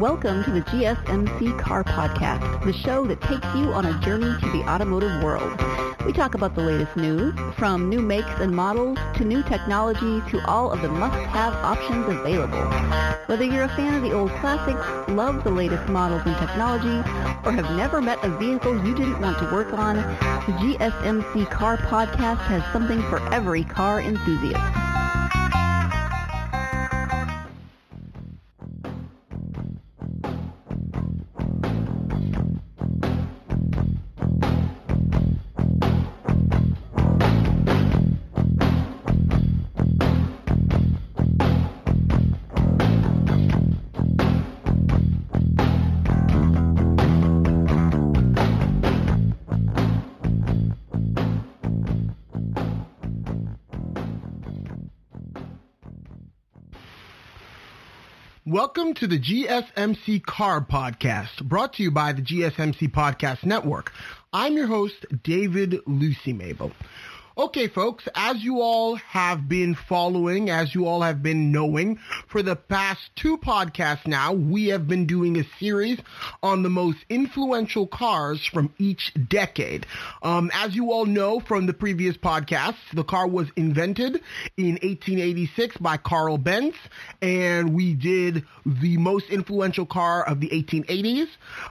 Welcome to the GSMC Car Podcast, the show that takes you on a journey to the automotive world. We talk about the latest news, from new makes and models to new technology to all of the must-have options available. Whether you're a fan of the old classics, love the latest models and technology, or have never met a vehicle you didn't want to work on, the GSMC Car Podcast has something for every car enthusiast. Welcome to the GSMC Car Podcast, brought to you by the GSMC Podcast Network. I'm your host, David Lucy Mabel. Okay, folks, as you all have been following, as you all have been knowing, for the past two podcasts now, we have been doing a series on the most influential cars from each decade. Um, as you all know from the previous podcasts, the car was invented in 1886 by Carl Benz, and we did the most influential car of the 1880s.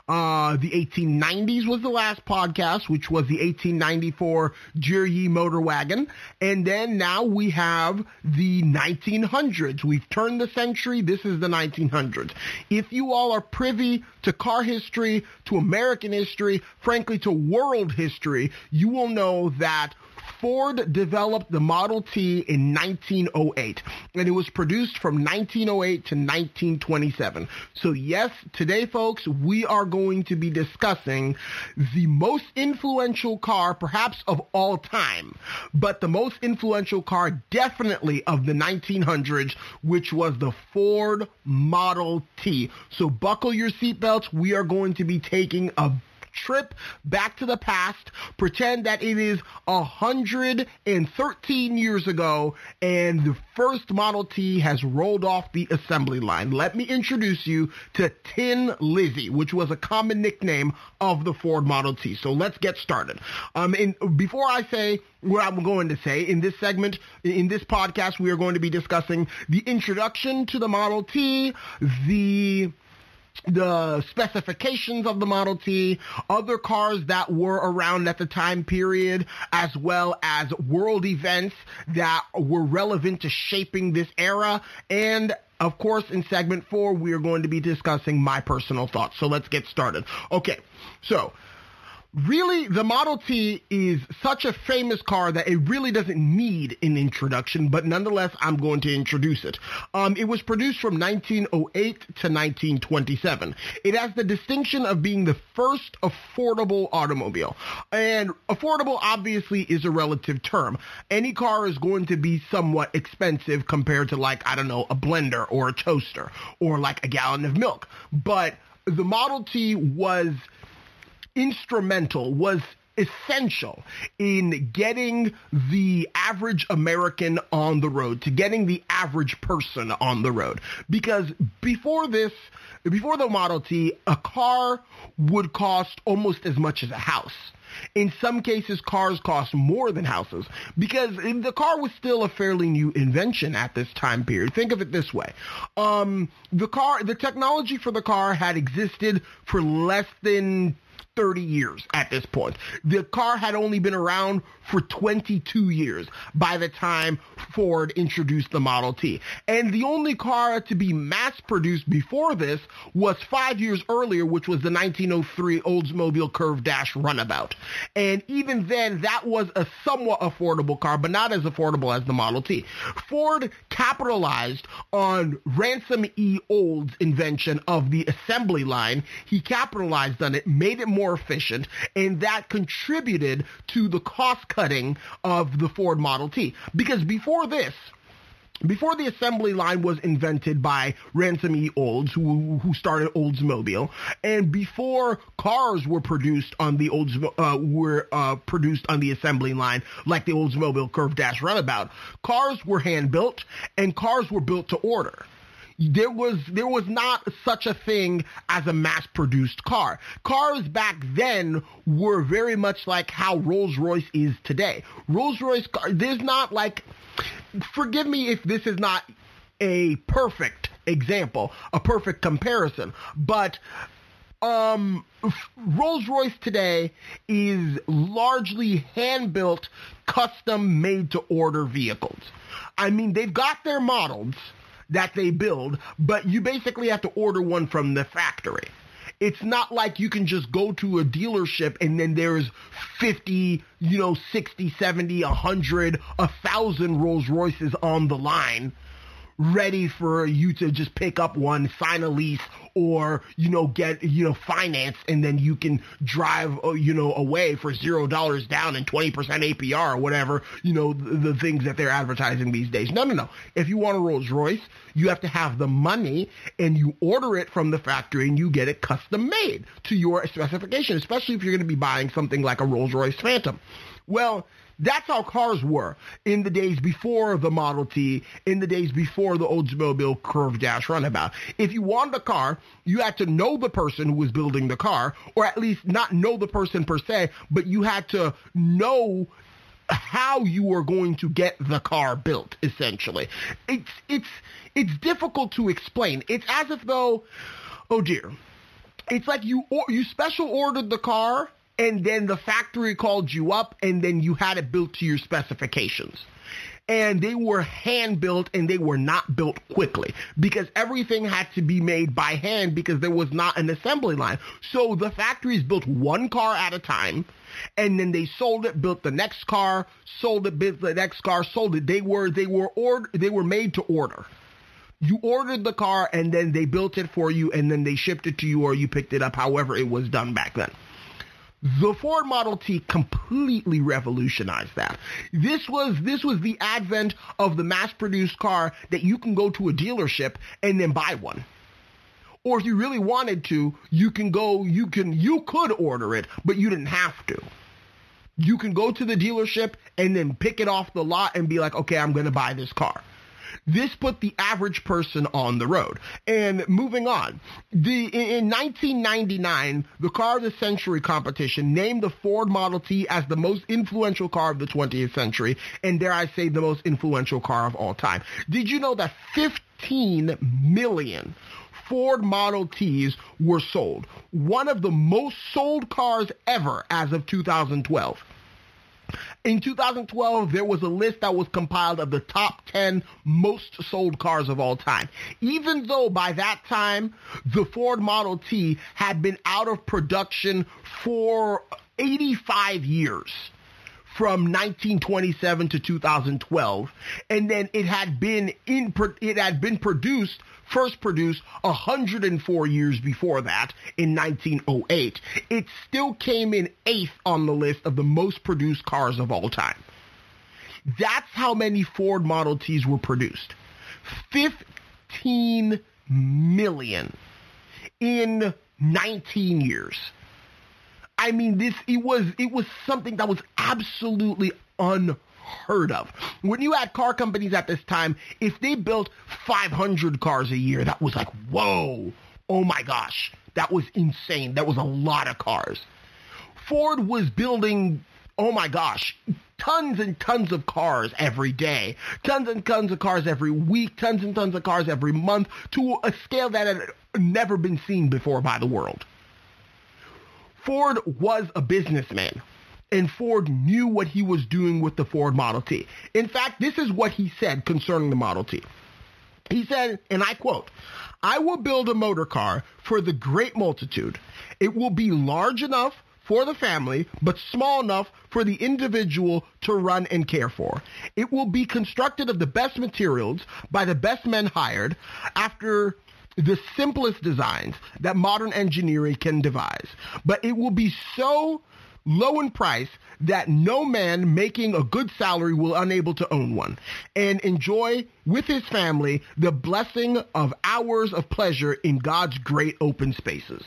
Uh, the 1890s was the last podcast, which was the 1894 Duryea Motor wagon. And then now we have the 1900s. We've turned the century. This is the 1900s. If you all are privy to car history, to American history, frankly to world history, you will know that Ford developed the Model T in 1908, and it was produced from 1908 to 1927. So yes, today, folks, we are going to be discussing the most influential car, perhaps of all time, but the most influential car definitely of the 1900s, which was the Ford Model T. So buckle your seatbelts. We are going to be taking a trip back to the past, pretend that it is 113 years ago and the first Model T has rolled off the assembly line. Let me introduce you to Tin Lizzie, which was a common nickname of the Ford Model T. So let's get started. Um, and before I say what I'm going to say in this segment, in this podcast, we are going to be discussing the introduction to the Model T, the the specifications of the Model T, other cars that were around at the time period, as well as world events that were relevant to shaping this era. And of course, in segment four, we are going to be discussing my personal thoughts. So let's get started. Okay. So really the Model T is such a famous car that it really doesn't need an introduction, but nonetheless, I'm going to introduce it. Um, it was produced from 1908 to 1927. It has the distinction of being the first affordable automobile. And affordable obviously is a relative term. Any car is going to be somewhat expensive compared to like, I don't know, a blender or a toaster or like a gallon of milk. But the Model T was instrumental, was essential in getting the average American on the road, to getting the average person on the road. Because before this, before the Model T, a car would cost almost as much as a house. In some cases, cars cost more than houses because the car was still a fairly new invention at this time period. Think of it this way. Um, the car, the technology for the car had existed for less than 30 years at this point. The car had only been around for 22 years by the time Ford introduced the Model T. And the only car to be mass produced before this was five years earlier, which was the 1903 Oldsmobile Curve Dash Runabout. And even then, that was a somewhat affordable car, but not as affordable as the Model T. Ford capitalized on Ransom E. Olds' invention of the assembly line. He capitalized on it, made it more efficient, and that contributed to the cost cutting of the Ford Model T. Because before this, before the assembly line was invented by Ransom E. Olds, who, who started Oldsmobile, and before cars were produced on the Olds uh, were uh, produced on the assembly line, like the Oldsmobile Curve Dash Runabout, cars were hand built and cars were built to order there was there was not such a thing as a mass-produced car. Cars back then were very much like how Rolls-Royce is today. Rolls-Royce car there's not like forgive me if this is not a perfect example, a perfect comparison, but um, Rolls-Royce today is largely hand-built, custom made to order vehicles. I mean, they've got their models that they build, but you basically have to order one from the factory. It's not like you can just go to a dealership and then there's 50, you know, 60, 70, 100, 1,000 Rolls Royces on the line ready for you to just pick up one, sign a lease, or you know get you know finance, and then you can drive uh, you know away for zero dollars down and twenty percent APR or whatever you know the, the things that they're advertising these days. No, no, no. If you want a Rolls Royce, you have to have the money and you order it from the factory and you get it custom made to your specification, especially if you're going to be buying something like a Rolls Royce Phantom. Well, that's how cars were in the days before the Model T, in the days before the Oldsmobile Curve Dash Runabout. If you wanted a car, you had to know the person who was building the car, or at least not know the person per se, but you had to know how you were going to get the car built essentially. It's it's it's difficult to explain. It's as if though oh dear. It's like you or, you special ordered the car and then the factory called you up and then you had it built to your specifications and they were hand built and they were not built quickly because everything had to be made by hand because there was not an assembly line. So the factories built one car at a time and then they sold it, built the next car, sold it, built the next car, sold it. They were they were order they were made to order. You ordered the car and then they built it for you and then they shipped it to you or you picked it up however it was done back then. The Ford Model T completely revolutionized that. This was this was the advent of the mass-produced car that you can go to a dealership and then buy one. Or if you really wanted to, you can go you can you could order it, but you didn't have to. You can go to the dealership and then pick it off the lot and be like, "Okay, I'm going to buy this car." This put the average person on the road. And moving on, the in 1999, the Car of the Century competition named the Ford Model T as the most influential car of the 20th century, and dare I say, the most influential car of all time. Did you know that 15 million Ford Model Ts were sold? One of the most sold cars ever as of 2012. In 2012, there was a list that was compiled of the top 10 most sold cars of all time. Even though by that time, the Ford Model T had been out of production for 85 years from 1927 to 2012 and then it had been in it had been produced first produced 104 years before that in 1908, it still came in eighth on the list of the most produced cars of all time. That's how many Ford Model Ts were produced. 15 million in 19 years. I mean, this it was it was something that was absolutely unheard unheard of. When you had car companies at this time, if they built 500 cars a year, that was like, whoa, oh my gosh, that was insane. That was a lot of cars. Ford was building, oh my gosh, tons and tons of cars every day, tons and tons of cars every week, tons and tons of cars every month to a scale that had never been seen before by the world. Ford was a businessman and Ford knew what he was doing with the Ford Model T. In fact, this is what he said concerning the Model T. He said, and I quote, I will build a motor car for the great multitude. It will be large enough for the family, but small enough for the individual to run and care for. It will be constructed of the best materials by the best men hired after the simplest designs that modern engineering can devise. But it will be so low in price that no man making a good salary will unable to own one and enjoy with his family the blessing of hours of pleasure in God's great open spaces.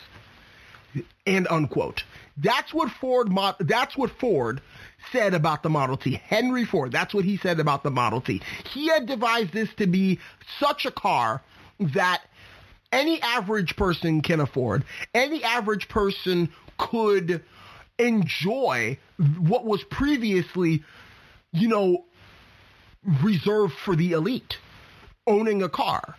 End unquote. That's what Ford that's what Ford said about the Model T. Henry Ford, that's what he said about the Model T. He had devised this to be such a car that any average person can afford. Any average person could enjoy what was previously, you know, reserved for the elite, owning a car.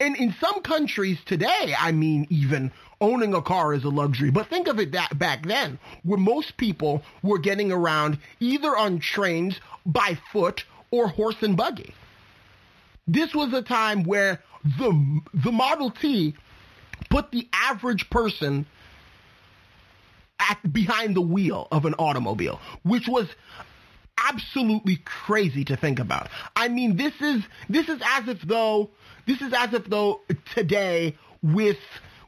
And in some countries today, I mean, even owning a car is a luxury. But think of it that back then, where most people were getting around either on trains, by foot, or horse and buggy. This was a time where the the Model T put the average person at behind the wheel of an automobile, which was absolutely crazy to think about. I mean, this is this is as if though this is as if though today with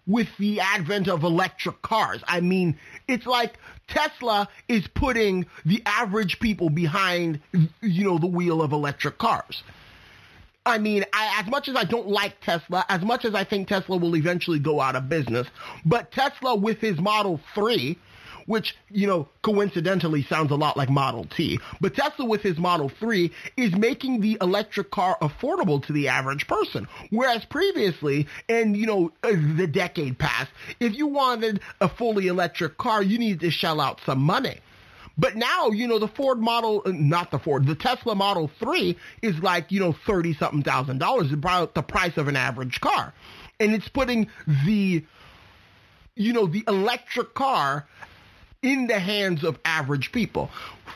with the advent of electric cars. I mean, it's like Tesla is putting the average people behind you know the wheel of electric cars. I mean, I, as much as I don't like Tesla, as much as I think Tesla will eventually go out of business, but Tesla with his Model 3, which, you know, coincidentally sounds a lot like Model T, but Tesla with his Model 3 is making the electric car affordable to the average person. Whereas previously, in, you know, uh, the decade past, if you wanted a fully electric car, you needed to shell out some money. But now, you know, the Ford model, uh, not the Ford, the Tesla Model 3 is like, you know, 30 something thousand dollars, about the price of an average car. And it's putting the, you know, the electric car in the hands of average people.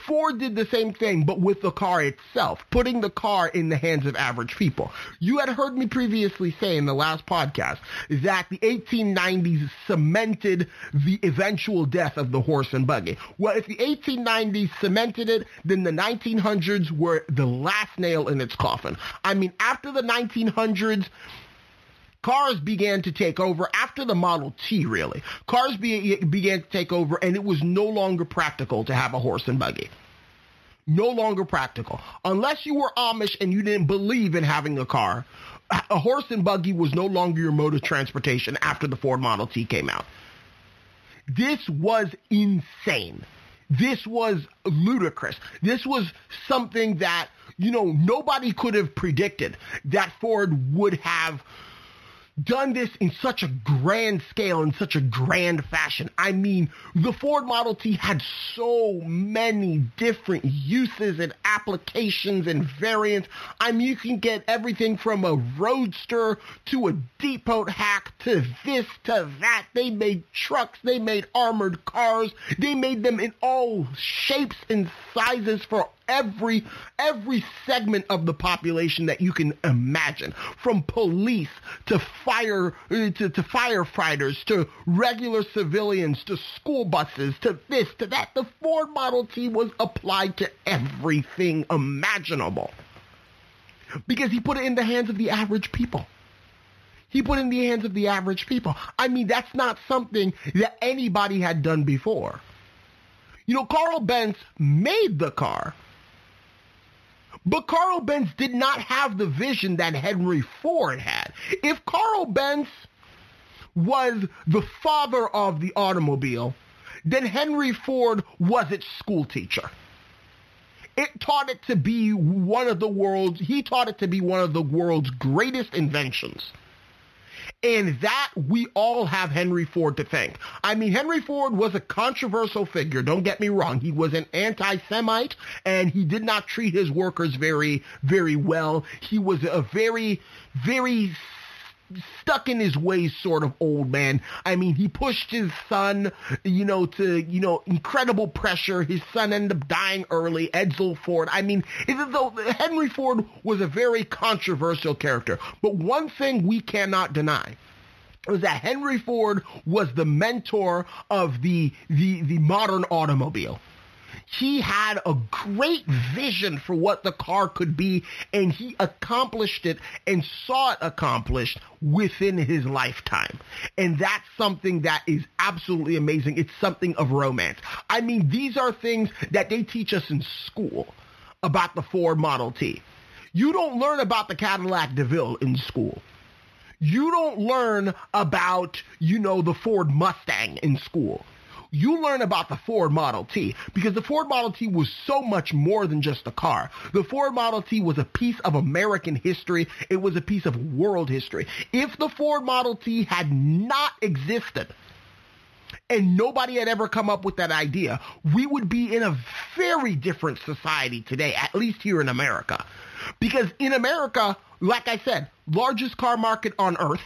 Ford did the same thing, but with the car itself, putting the car in the hands of average people. You had heard me previously say in the last podcast that the 1890s cemented the eventual death of the horse and buggy. Well, if the 1890s cemented it, then the 1900s were the last nail in its coffin. I mean, after the 1900s, cars began to take over after the Model T, really. Cars be, began to take over, and it was no longer practical to have a horse and buggy. No longer practical. Unless you were Amish and you didn't believe in having a car, a horse and buggy was no longer your mode of transportation after the Ford Model T came out. This was insane. This was ludicrous. This was something that, you know, nobody could have predicted that Ford would have done this in such a grand scale, in such a grand fashion. I mean, the Ford Model T had so many different uses and applications and variants. I mean, you can get everything from a roadster to a depot hack to this to that. They made trucks, they made armored cars, they made them in all shapes and sizes for every every segment of the population that you can imagine, from police to fire uh, to, to firefighters to regular civilians to school buses to this to that. The Ford Model T was applied to everything imaginable because he put it in the hands of the average people. He put it in the hands of the average people. I mean, that's not something that anybody had done before. You know, Carl Benz made the car, but Carl Benz did not have the vision that Henry Ford had. If Carl Benz was the father of the automobile, then Henry Ford was its school teacher. It taught it to be one of the world's, he taught it to be one of the world's greatest inventions. And that we all have Henry Ford to thank. I mean, Henry Ford was a controversial figure. Don't get me wrong. He was an anti-Semite and he did not treat his workers very, very well. He was a very, very stuck in his ways sort of old man. I mean, he pushed his son, you know, to, you know, incredible pressure. His son ended up dying early, Edsel Ford. I mean, though Henry Ford was a very controversial character. But one thing we cannot deny was that Henry Ford was the mentor of the, the, the modern automobile he had a great vision for what the car could be and he accomplished it and saw it accomplished within his lifetime. And that's something that is absolutely amazing. It's something of romance. I mean, these are things that they teach us in school about the Ford Model T. You don't learn about the Cadillac DeVille in school. You don't learn about, you know, the Ford Mustang in school you learn about the Ford Model T because the Ford Model T was so much more than just a car. The Ford Model T was a piece of American history. It was a piece of world history. If the Ford Model T had not existed, and nobody had ever come up with that idea, we would be in a very different society today, at least here in America. Because in America, like I said, largest car market on earth,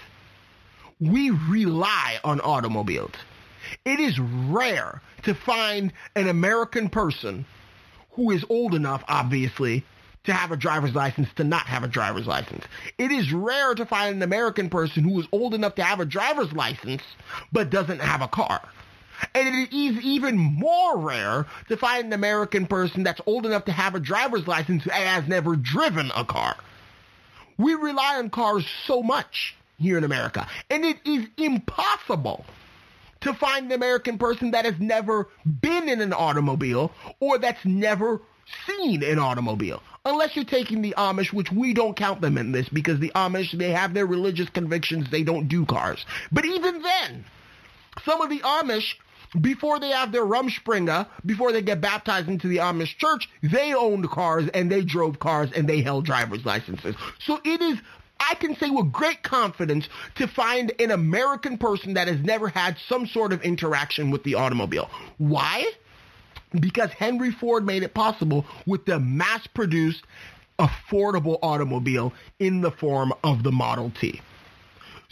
we rely on automobiles. It is rare to find an American person who is old enough, obviously, to have a driver's license to not have a driver's license. It is rare to find an American person who is old enough to have a driver's license but doesn't have a car. And it is even more rare to find an American person that's old enough to have a driver's license and has never driven a car. We rely on cars so much here in America, and it is impossible to find an American person that has never been in an automobile or that's never seen an automobile. Unless you're taking the Amish, which we don't count them in this because the Amish, they have their religious convictions, they don't do cars. But even then, some of the Amish, before they have their Rumspringa, before they get baptized into the Amish church, they owned cars and they drove cars and they held driver's licenses. So it is I can say with great confidence to find an American person that has never had some sort of interaction with the automobile. Why? Because Henry Ford made it possible with the mass-produced affordable automobile in the form of the Model T.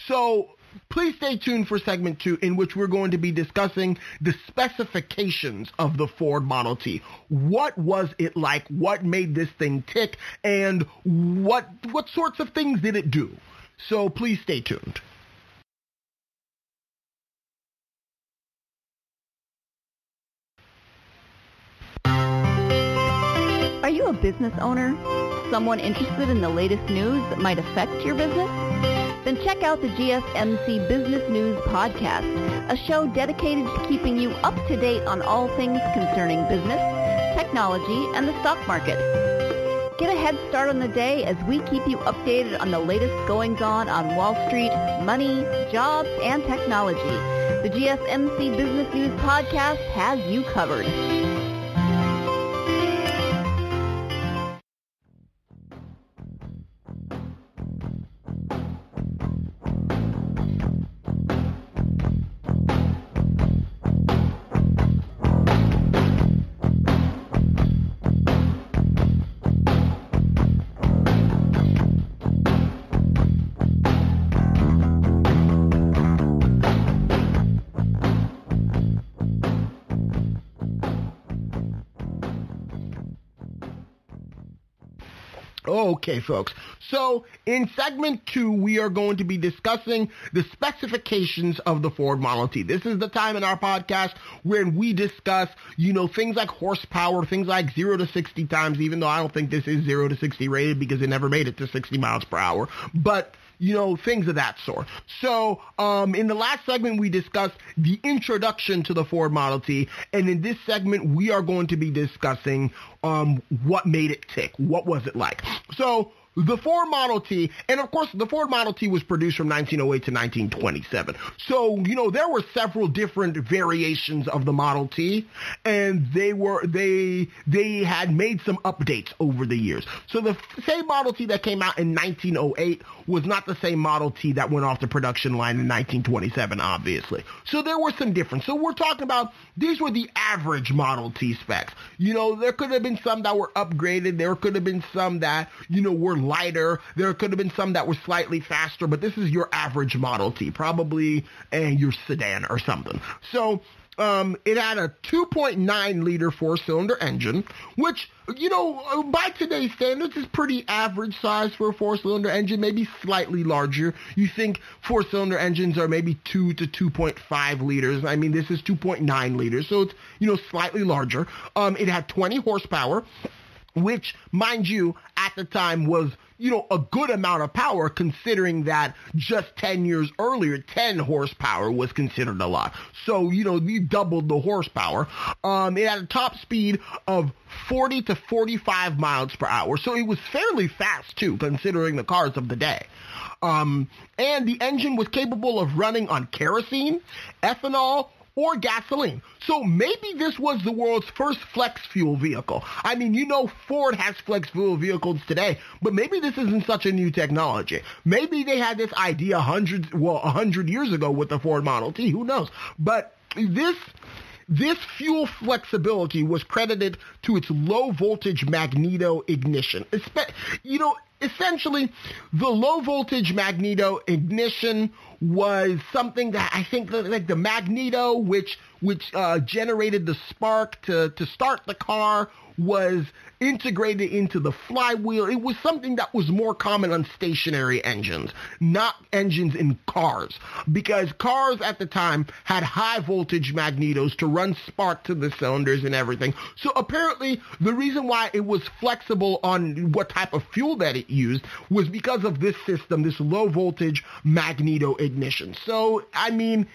So Please stay tuned for segment two, in which we're going to be discussing the specifications of the Ford Model T. What was it like? What made this thing tick? And what what sorts of things did it do? So please stay tuned. Are you a business owner? Someone interested in the latest news that might affect your business? Then check out the GSMC Business News Podcast, a show dedicated to keeping you up to date on all things concerning business, technology, and the stock market. Get a head start on the day as we keep you updated on the latest goings-on on Wall Street, money, jobs, and technology. The GSMC Business News Podcast has you covered. Okay, folks. So in segment two, we are going to be discussing the specifications of the Ford Model T. This is the time in our podcast where we discuss, you know, things like horsepower, things like zero to 60 times, even though I don't think this is zero to 60 rated because it never made it to 60 miles per hour. But you know, things of that sort. So, um, in the last segment, we discussed the introduction to the Ford Model T, and in this segment, we are going to be discussing um, what made it tick. What was it like? So, the Ford Model T, and of course, the Ford Model T was produced from 1908 to 1927. So, you know, there were several different variations of the Model T, and they were, they, they had made some updates over the years. So the same Model T that came out in 1908 was not the same Model T that went off the production line in 1927, obviously. So there were some differences. So we're talking about, these were the average Model T specs. You know, there could have been some that were upgraded. There could have been some that, you know, were lighter. There could have been some that were slightly faster, but this is your average Model T, probably a your sedan or something. So um, it had a 2.9 liter four cylinder engine, which, you know, by today's standards is pretty average size for a four cylinder engine, maybe slightly larger. You think four cylinder engines are maybe 2 to 2.5 liters. I mean, this is 2.9 liters, so it's, you know, slightly larger. Um, it had 20 horsepower which, mind you, at the time was, you know, a good amount of power considering that just 10 years earlier, 10 horsepower was considered a lot. So, you know, you doubled the horsepower. Um, it had a top speed of 40 to 45 miles per hour. So it was fairly fast too, considering the cars of the day. Um, and the engine was capable of running on kerosene, ethanol, or gasoline. So maybe this was the world's first flex fuel vehicle. I mean, you know Ford has flex fuel vehicles today, but maybe this isn't such a new technology. Maybe they had this idea hundreds, well, a hundred years ago with the Ford Model T. Who knows? But this this fuel flexibility was credited to its low voltage magneto ignition. You know, essentially, the low voltage magneto ignition was something that I think like the magneto, which which uh, generated the spark to to start the car, was integrated into the flywheel. It was something that was more common on stationary engines, not engines in cars, because cars at the time had high voltage magnetos to run spark to the cylinders and everything. So apparently the reason why it was flexible on what type of fuel that it used was because of this system, this low voltage magneto ignition. So, I mean,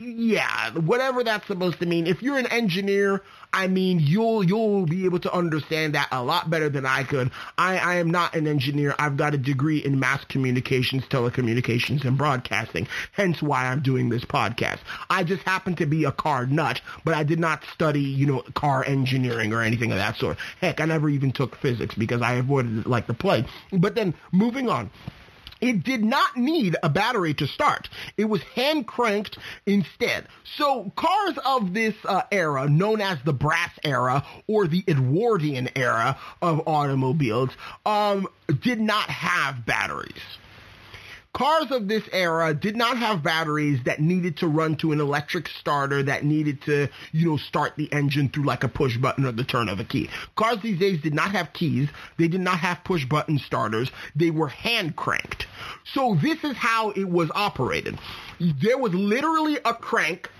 yeah, whatever that's supposed to mean. If you're an engineer, I mean, you'll you'll be able to understand that a lot better than I could. I, I am not an engineer. I've got a degree in mass communications, telecommunications, and broadcasting. Hence why I'm doing this podcast. I just happen to be a car nut, but I did not study, you know, car engineering or anything of that sort. Heck, I never even took physics because I avoided it like the plague. But then moving on. It did not need a battery to start. It was hand cranked instead. So cars of this uh, era, known as the brass era or the Edwardian era of automobiles, um, did not have batteries. Cars of this era did not have batteries that needed to run to an electric starter that needed to, you know, start the engine through like a push button or the turn of a key. Cars these days did not have keys. They did not have push button starters. They were hand cranked. So this is how it was operated. There was literally a crank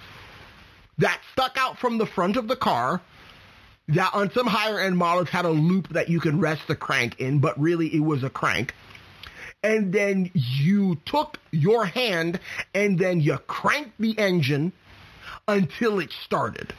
that stuck out from the front of the car that on some higher end models had a loop that you could rest the crank in, but really it was a crank and then you took your hand and then you cranked the engine until it started.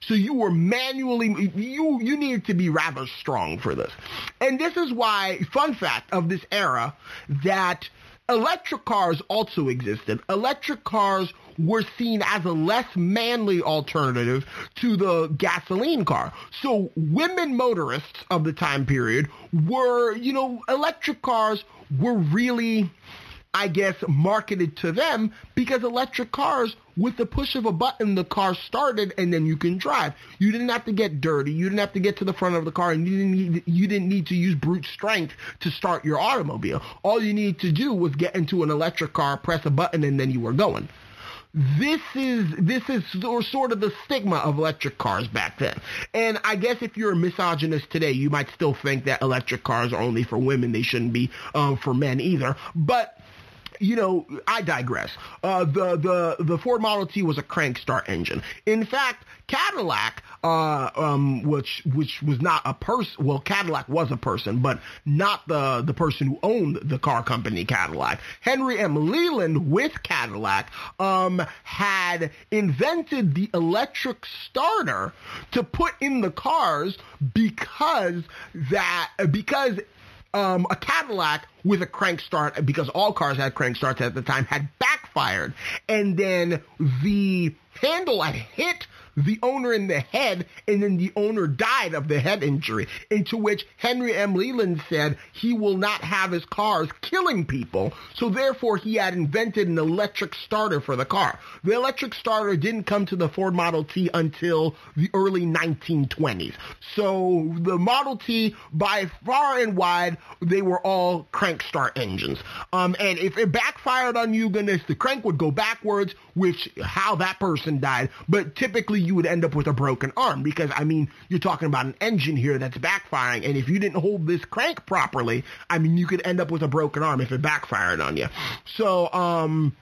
So you were manually, you, you needed to be rather strong for this. And this is why, fun fact of this era, that electric cars also existed. Electric cars were seen as a less manly alternative to the gasoline car. So women motorists of the time period were, you know, electric cars were really, I guess, marketed to them because electric cars, with the push of a button, the car started and then you can drive. You didn't have to get dirty. You didn't have to get to the front of the car and you didn't need, you didn't need to use brute strength to start your automobile. All you needed to do was get into an electric car, press a button, and then you were going this is this is sort of the stigma of electric cars back then. And I guess if you're a misogynist today, you might still think that electric cars are only for women; they shouldn't be um, for men either. But you know, I digress. Uh, the the the Ford Model T was a crank start engine. In fact, Cadillac, uh, um, which which was not a person. Well, Cadillac was a person, but not the the person who owned the car company Cadillac. Henry M. Leland with Cadillac um, had invented the electric starter to put in the cars because that because um, a Cadillac with a crank start, because all cars had crank starts at the time, had backfired. And then the handle had hit the owner in the head, and then the owner died of the head injury, into which Henry M. Leland said he will not have his cars killing people, so therefore he had invented an electric starter for the car. The electric starter didn't come to the Ford Model T until the early 1920s. So the Model T, by far and wide, they were all crank start engines. Um, and if it backfired on you, goodness, the crank would go backwards, which how that person died. But typically you would end up with a broken arm because, I mean, you're talking about an engine here that's backfiring. And if you didn't hold this crank properly, I mean, you could end up with a broken arm if it backfired on you. So, um,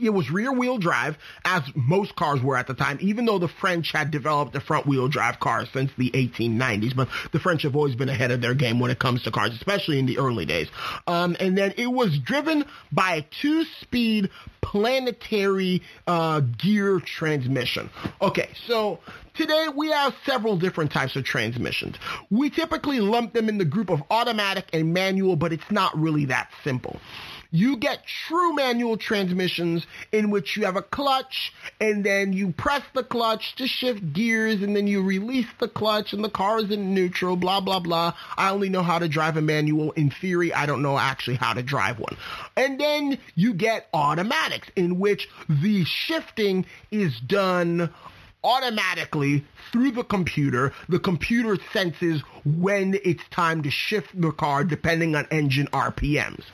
it was rear wheel drive, as most cars were at the time, even though the French had developed the front wheel drive cars since the 1890s. But the French have always been ahead of their game when it comes to cars, especially in the early days. Um, and then it was driven by a two speed planetary uh, gear transmission. Okay, so Today, we have several different types of transmissions. We typically lump them in the group of automatic and manual, but it's not really that simple. You get true manual transmissions in which you have a clutch and then you press the clutch to shift gears and then you release the clutch and the car is in neutral, blah, blah, blah. I only know how to drive a manual in theory. I don't know actually how to drive one. And then you get automatics in which the shifting is done automatically through the computer. The computer senses when it's time to shift the car depending on engine RPMs.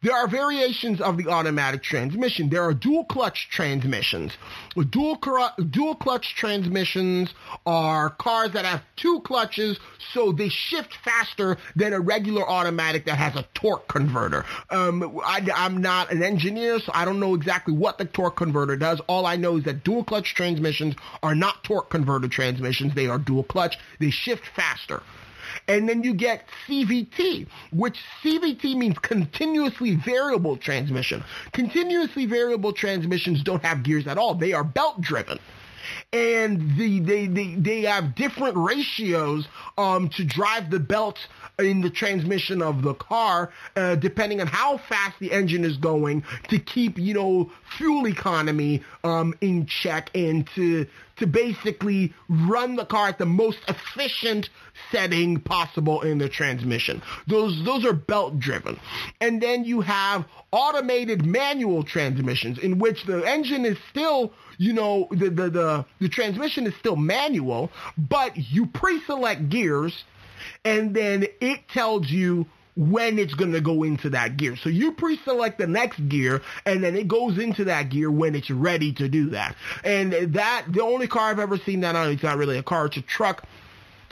There are variations of the automatic transmission. There are dual clutch transmissions. Dual, dual clutch transmissions are cars that have two clutches, so they shift faster than a regular automatic that has a torque converter. Um, I, I'm not an engineer, so I don't know exactly what the torque converter does. All I know is that dual clutch transmissions are not torque converter transmissions. They are dual clutch. They shift faster. And then you get CVT, which CVT means continuously variable transmission. Continuously variable transmissions don't have gears at all. They are belt driven and the, they, they, they have different ratios um, to drive the belts in the transmission of the car, uh, depending on how fast the engine is going to keep, you know, fuel economy um, in check and to to basically run the car at the most efficient setting possible in the transmission. Those those are belt driven. And then you have automated manual transmissions in which the engine is still you know, the, the, the, the transmission is still manual, but you pre-select gears and then it tells you when it's going to go into that gear. So you pre-select the next gear and then it goes into that gear when it's ready to do that. And that, the only car I've ever seen that on, it's not really a car, it's a truck.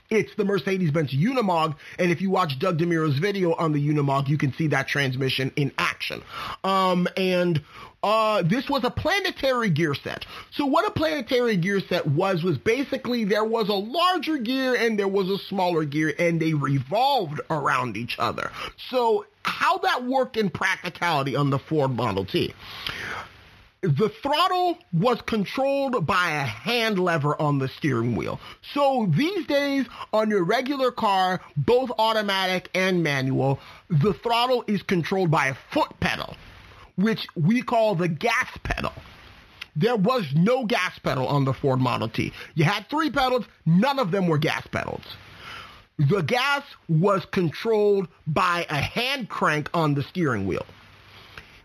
It's the Mercedes-Benz Unimog, and if you watch Doug DeMuro's video on the Unimog, you can see that transmission in action. Um, and uh, this was a planetary gear set. So what a planetary gear set was, was basically there was a larger gear and there was a smaller gear and they revolved around each other. So how that worked in practicality on the Ford Model T. The throttle was controlled by a hand lever on the steering wheel. So these days on your regular car, both automatic and manual, the throttle is controlled by a foot pedal which we call the gas pedal. There was no gas pedal on the Ford Model T. You had three pedals, none of them were gas pedals. The gas was controlled by a hand crank on the steering wheel.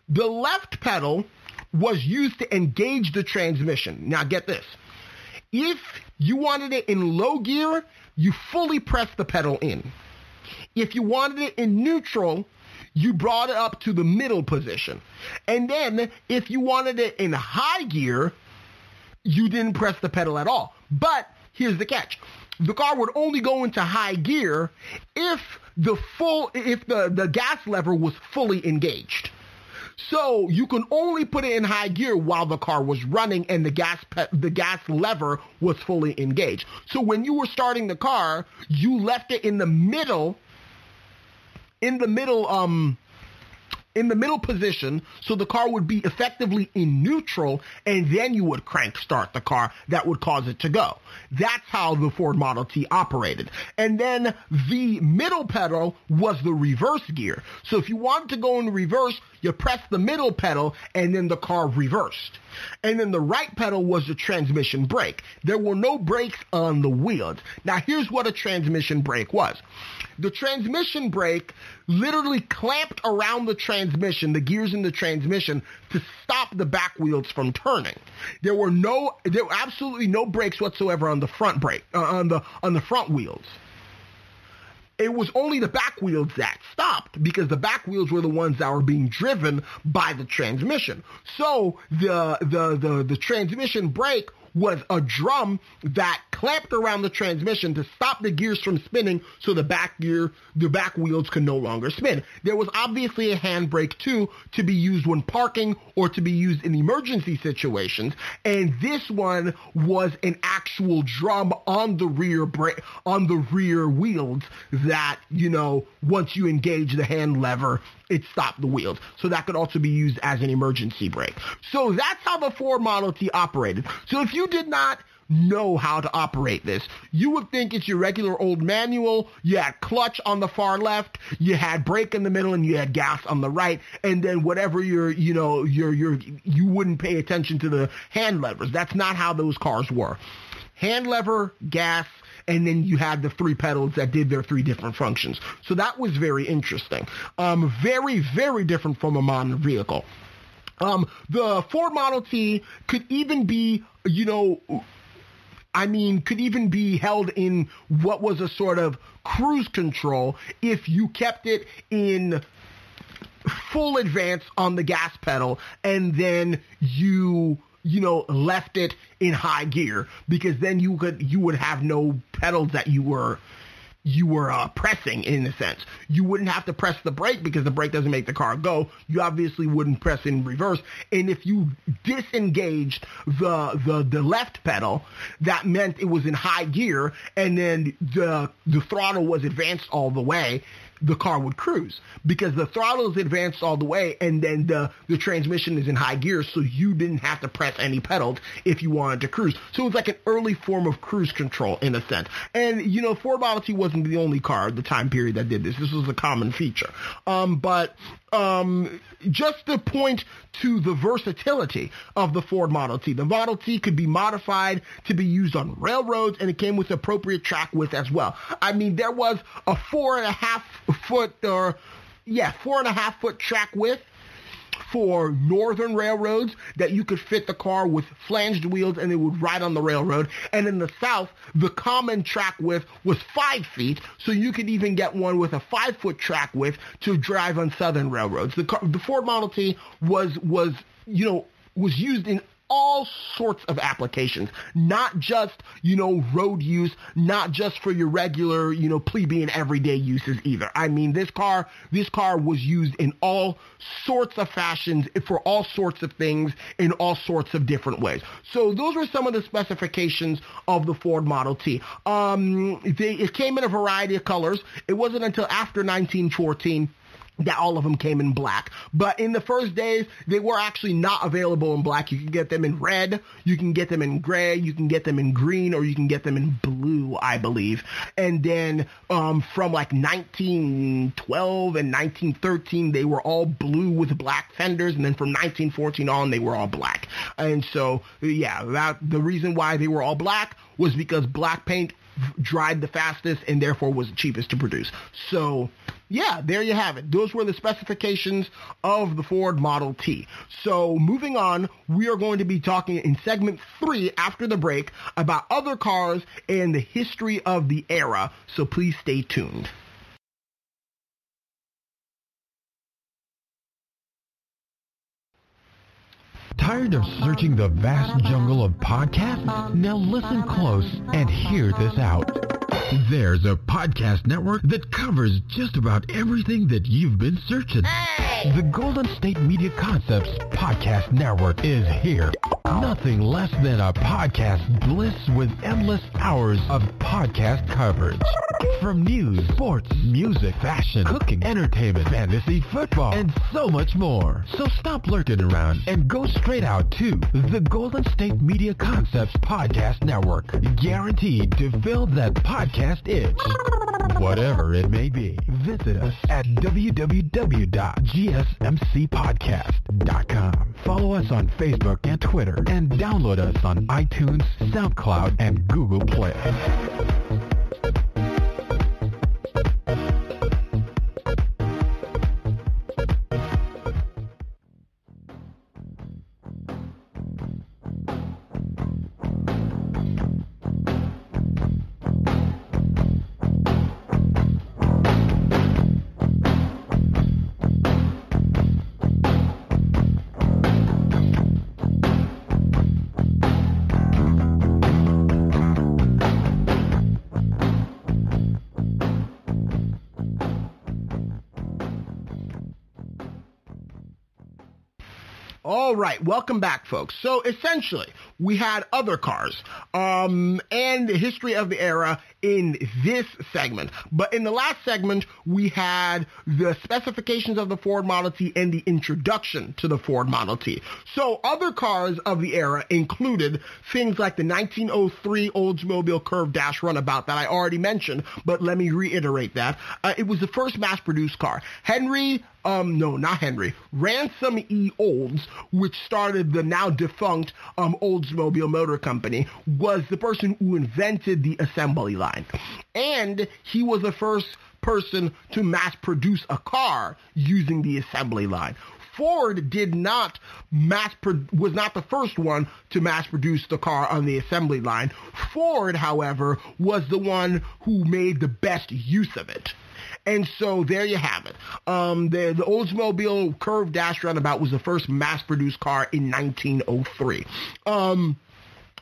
The left pedal was used to engage the transmission. Now get this. If you wanted it in low gear, you fully press the pedal in. If you wanted it in neutral, you brought it up to the middle position. And then if you wanted it in high gear, you didn't press the pedal at all. But here's the catch. The car would only go into high gear if the full if the, the gas lever was fully engaged. So you can only put it in high gear while the car was running and the gas pe- the gas lever was fully engaged. So when you were starting the car, you left it in the middle in the middle um in the middle position so the car would be effectively in neutral and then you would crank start the car that would cause it to go. That's how the Ford Model T operated. And then the middle pedal was the reverse gear. So if you wanted to go in reverse, you press the middle pedal and then the car reversed. And then the right pedal was the transmission brake. There were no brakes on the wheels. Now here's what a transmission brake was. The transmission brake literally clamped around the transmission, the gears in the transmission, to stop the back wheels from turning. There were no, there were absolutely no brakes whatsoever on the front brake, uh, on the on the front wheels. It was only the back wheels that stopped because the back wheels were the ones that were being driven by the transmission. So the the the, the transmission brake was a drum that clamped around the transmission to stop the gears from spinning so the back gear, the back wheels could no longer spin. There was obviously a handbrake too to be used when parking or to be used in emergency situations. And this one was an actual drum on the rear brake, on the rear wheels that, you know, once you engage the hand lever, it stopped the wheels. So that could also be used as an emergency brake. So that's how the Ford Model T operated. So if you did not know how to operate this. You would think it's your regular old manual. You had clutch on the far left, you had brake in the middle, and you had gas on the right. And then whatever your, you know, your, your, you wouldn't pay attention to the hand levers. That's not how those cars were. Hand lever, gas, and then you had the three pedals that did their three different functions. So that was very interesting. Um, very, very different from a modern vehicle. Um, the Ford Model T could even be, you know, I mean, could even be held in what was a sort of cruise control if you kept it in full advance on the gas pedal and then you you know left it in high gear because then you could you would have no pedals that you were you were uh, pressing in a sense. You wouldn't have to press the brake because the brake doesn't make the car go. You obviously wouldn't press in reverse. And if you disengaged the the the left pedal, that meant it was in high gear, and then the the throttle was advanced all the way the car would cruise because the throttle is advanced all the way and then the, the transmission is in high gear so you didn't have to press any pedals if you wanted to cruise. So it was like an early form of cruise control in a sense. And, you know, Ford Model T wasn't the only car at the time period that did this. This was a common feature. Um, but um, just to point to the versatility of the Ford Model T. The Model T could be modified to be used on railroads, and it came with appropriate track width as well. I mean, there was a four and a half foot, or yeah, four and a half foot track width for northern railroads that you could fit the car with flanged wheels and it would ride on the railroad. And in the south, the common track width was five feet, so you could even get one with a five foot track width to drive on southern railroads. The, car, the Ford Model T was was you know was used in all sorts of applications, not just, you know, road use, not just for your regular, you know, plebeian everyday uses either. I mean, this car, this car was used in all sorts of fashions for all sorts of things in all sorts of different ways. So those were some of the specifications of the Ford Model T. Um, they, it came in a variety of colors. It wasn't until after 1914 that all of them came in black. But in the first days, they were actually not available in black. You can get them in red, you can get them in gray, you can get them in green, or you can get them in blue, I believe. And then um, from like 1912 and 1913, they were all blue with black fenders, and then from 1914 on, they were all black. And so, yeah, that the reason why they were all black was because black paint dried the fastest and therefore was the cheapest to produce. So yeah, there you have it. Those were the specifications of the Ford Model T. So moving on, we are going to be talking in segment three after the break about other cars and the history of the era. So please stay tuned. Tired of searching the vast jungle of podcasts? Now listen close and hear this out. There's a podcast network that covers just about everything that you've been searching. Hey! The Golden State Media Concepts Podcast Network is here. Nothing less than a podcast bliss with endless hours of podcast coverage. From news, sports, music, fashion, cooking, entertainment, fantasy, football, and so much more. So stop lurking around and go straight out to the Golden State Media Concepts Podcast Network. Guaranteed to fill that podcast itch. Whatever it may be. Visit us at www.gsmcpodcast.com. Follow us on Facebook and Twitter and download us on iTunes, SoundCloud, and Google Play. Right, welcome back, folks. So essentially, we had other cars um, and the history of the era in this segment. But in the last segment, we had the specifications of the Ford Model T and the introduction to the Ford Model T. So other cars of the era included things like the 1903 Oldsmobile Curve Dash Runabout that I already mentioned, but let me reiterate that. Uh, it was the first mass-produced car. Henry um, no, not Henry, Ransom E. Olds, which started the now defunct um, Oldsmobile Motor Company, was the person who invented the assembly line. And he was the first person to mass produce a car using the assembly line. Ford did not mass pro- was not the first one to mass produce the car on the assembly line. Ford, however, was the one who made the best use of it. And so there you have it. Um, the, the Oldsmobile Curve Dash Runabout was the first mass-produced car in 1903. Um,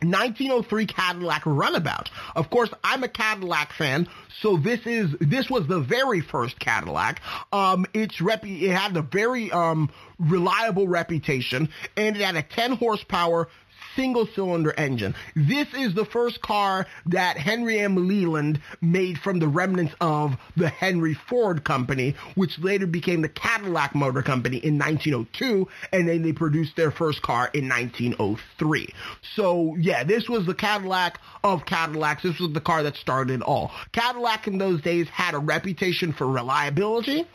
1903 Cadillac Runabout. Of course, I'm a Cadillac fan, so this is this was the very first Cadillac. Um, its rep it had a very um reliable reputation, and it had a 10 horsepower single cylinder engine. This is the first car that Henry M. Leland made from the remnants of the Henry Ford Company, which later became the Cadillac Motor Company in 1902, and then they produced their first car in 1903. So yeah, this was the Cadillac of Cadillacs. This was the car that started it all. Cadillac in those days had a reputation for reliability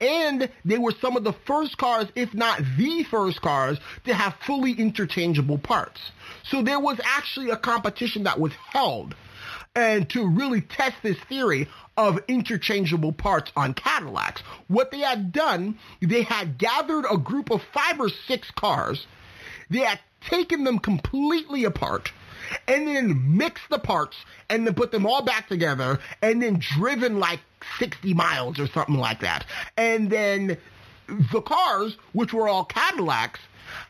and they were some of the first cars, if not the first cars, to have fully interchangeable parts. So there was actually a competition that was held and to really test this theory of interchangeable parts on Cadillacs. What they had done, they had gathered a group of five or six cars, they had taken them completely apart, and then mixed the parts and then put them all back together and then driven like 60 miles or something like that. And then the cars, which were all Cadillacs,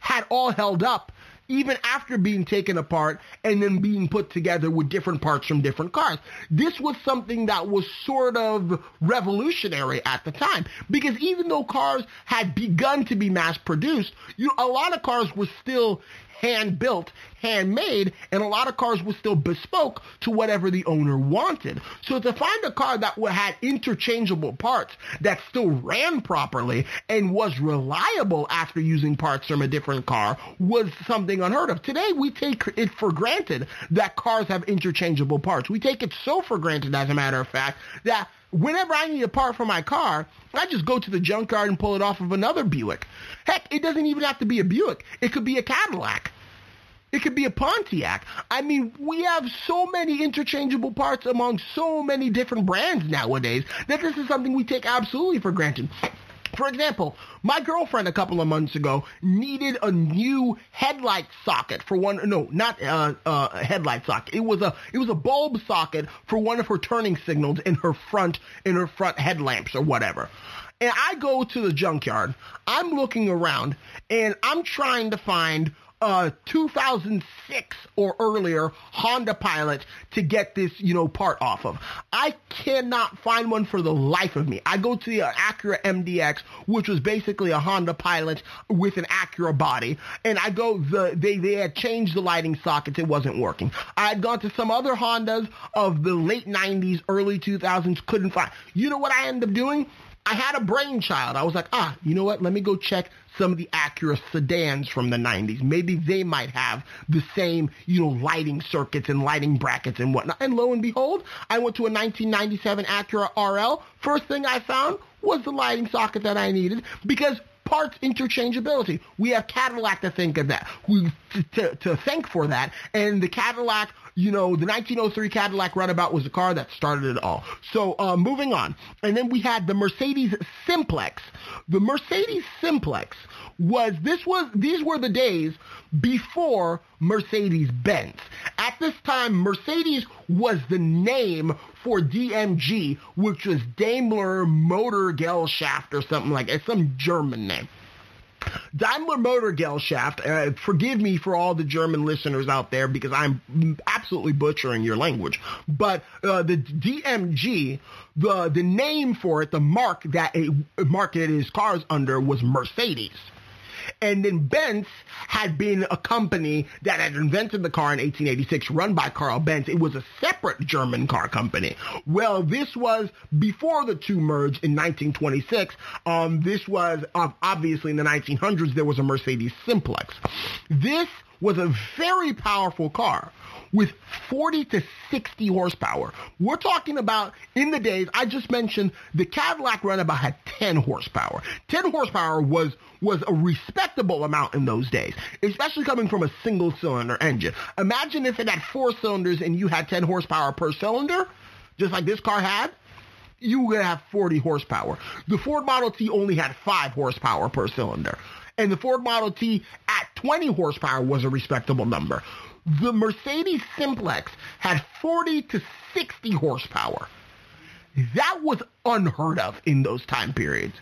had all held up even after being taken apart and then being put together with different parts from different cars. This was something that was sort of revolutionary at the time because even though cars had begun to be mass produced, you a lot of cars were still hand built, handmade, and a lot of cars were still bespoke to whatever the owner wanted. So to find a car that had interchangeable parts that still ran properly and was reliable after using parts from a different car was something unheard of. Today we take it for granted that cars have interchangeable parts. We take it so for granted, as a matter of fact, that whenever I need a part for my car, I just go to the junkyard and pull it off of another Buick. Heck, it doesn't even have to be a Buick. It could be a Cadillac. It could be a Pontiac. I mean, we have so many interchangeable parts among so many different brands nowadays that this is something we take absolutely for granted. For example, my girlfriend a couple of months ago needed a new headlight socket for one. No, not uh, uh, a headlight socket. It was a it was a bulb socket for one of her turning signals in her front in her front headlamps or whatever. And I go to the junkyard. I'm looking around and I'm trying to find a 2006 or earlier Honda Pilot to get this, you know, part off of. I cannot find one for the life of me. I go to the Acura MDX, which was basically a Honda Pilot with an Acura body, and I go the they they had changed the lighting sockets. It wasn't working. I had gone to some other Hondas of the late 90s, early 2000s, couldn't find. You know what I ended up doing? I had a brainchild. I was like, ah, you know what? Let me go check some of the Acura sedans from the 90s. Maybe they might have the same, you know, lighting circuits and lighting brackets and whatnot. And lo and behold, I went to a 1997 Acura RL. First thing I found was the lighting socket that I needed because parts interchangeability. We have Cadillac to think of that. We to, to, to thank for that, and the Cadillac you know, the 1903 Cadillac Runabout was the car that started it all. So uh, moving on. And then we had the Mercedes Simplex. The Mercedes Simplex was, this was, these were the days before Mercedes Benz. At this time, Mercedes was the name for DMG, which was Daimler Motor Gesellschaft or something like that, some German name. Daimler Motor uh, forgive me for all the German listeners out there because I'm absolutely butchering your language, but uh, the DMG, the the name for it, the mark that it marketed his cars under was Mercedes. And then Benz had been a company that had invented the car in 1886, run by Carl Benz. It was a separate German car company. Well, this was before the two merged in 1926. Um, this was uh, obviously in the 1900s. There was a Mercedes Simplex. This was a very powerful car with 40 to 60 horsepower. We're talking about in the days I just mentioned the Cadillac Runabout had 10 horsepower. 10 horsepower was was a respectable amount in those days, especially coming from a single cylinder engine. Imagine if it had four cylinders and you had 10 horsepower per cylinder, just like this car had you would have 40 horsepower. The Ford Model T only had 5 horsepower per cylinder. And the Ford Model T at 20 horsepower was a respectable number. The Mercedes Simplex had 40 to 60 horsepower. That was unheard of in those time periods.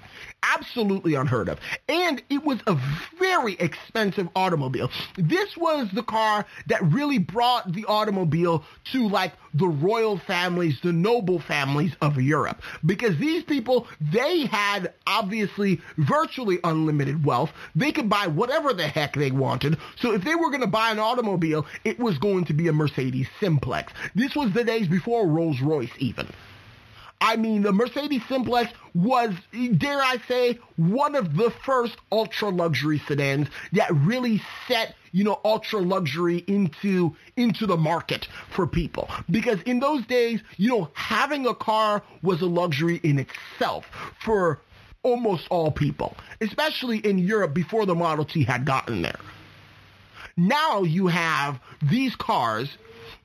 Absolutely unheard of. And it was a very expensive automobile. This was the car that really brought the automobile to like the royal families, the noble families of Europe. Because these people, they had obviously virtually unlimited wealth. They could buy whatever the heck they wanted. So if they were going to buy an automobile, it was going to be a Mercedes Simplex. This was the days before Rolls Royce even. I mean, the Mercedes Simplex was, dare I say, one of the first ultra luxury sedans that really set, you know, ultra luxury into, into the market for people. Because in those days, you know, having a car was a luxury in itself for almost all people, especially in Europe before the Model T had gotten there. Now you have these cars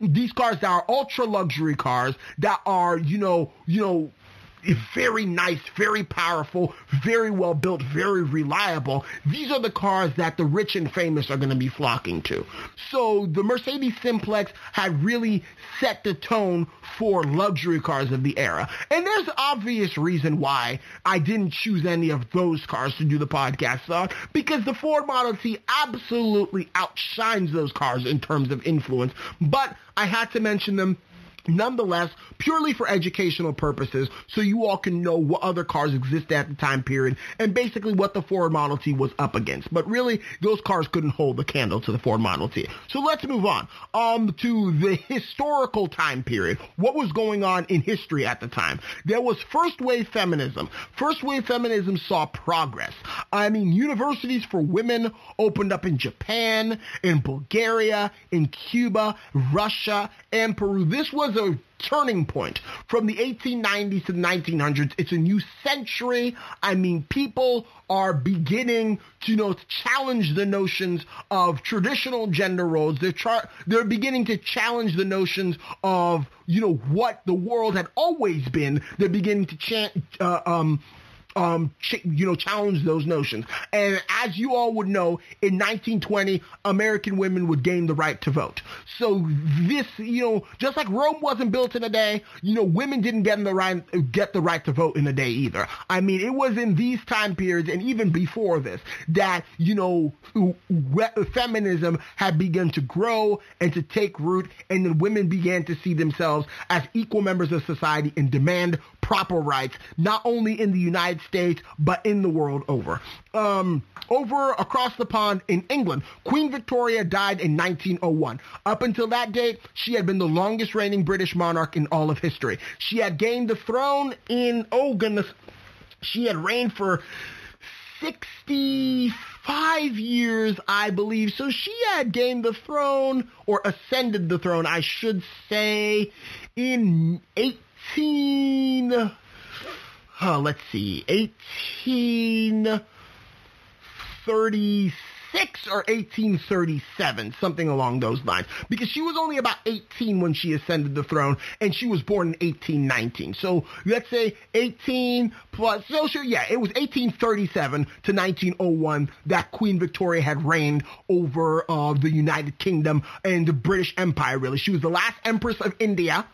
these cars that are ultra luxury cars that are, you know, you know, very nice, very powerful, very well built, very reliable. These are the cars that the rich and famous are going to be flocking to. So the Mercedes Simplex had really set the tone for luxury cars of the era. And there's obvious reason why I didn't choose any of those cars to do the podcast on, because the Ford Model T absolutely outshines those cars in terms of influence. But I had to mention them Nonetheless, purely for educational purposes, so you all can know what other cars existed at the time period and basically what the Ford Model T was up against. But really, those cars couldn't hold the candle to the Ford Model T. So let's move on um, to the historical time period. What was going on in history at the time? There was first wave feminism. First wave feminism saw progress. I mean, universities for women opened up in Japan, in Bulgaria, in Cuba, Russia, and Peru. This was was a turning point from the 1890s to the 1900s. It's a new century. I mean, people are beginning to, you know, challenge the notions of traditional gender roles. They're tra- they're beginning to challenge the notions of, you know, what the world had always been. They're beginning to chant, uh, um, um, ch- you know, challenge those notions. And as you all would know, in 1920, American women would gain the right to vote. So this, you know, just like Rome wasn't built in a day, you know, women didn't get the right get the right to vote in a day either. I mean, it was in these time periods and even before this that you know, feminism had begun to grow and to take root, and then women began to see themselves as equal members of society and demand proper rights, not only in the United States, but in the world over. Um, over across the pond in England, Queen Victoria died in 1901. Up until that date, she had been the longest reigning British monarch in all of history. She had gained the throne in, oh goodness, she had reigned for 65 years, I believe. So she had gained the throne, or ascended the throne, I should say, in 18 18, uh, let's see, 1836 or 1837, something along those lines. Because she was only about 18 when she ascended the throne, and she was born in 1819. So let's say 18 plus, so sure, yeah, it was 1837 to 1901 that Queen Victoria had reigned over uh, the United Kingdom and the British Empire, really. She was the last Empress of India